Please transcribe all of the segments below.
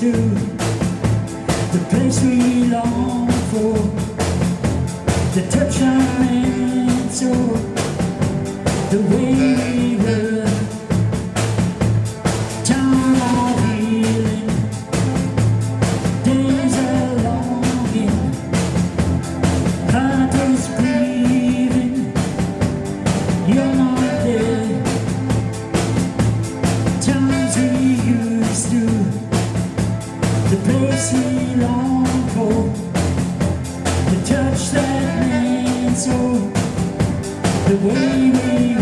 to the place we long for. The for The touch that means so The way we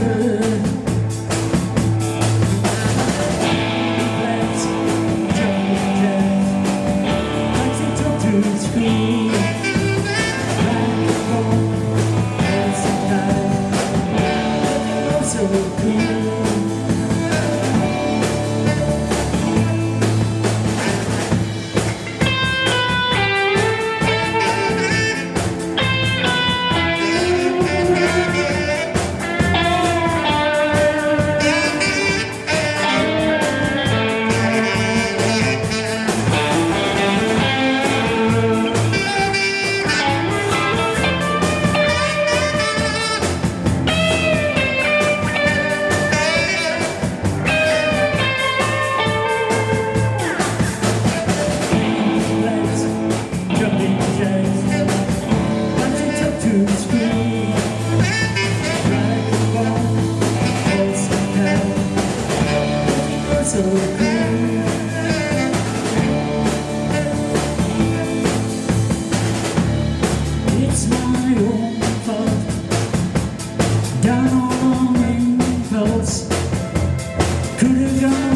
그가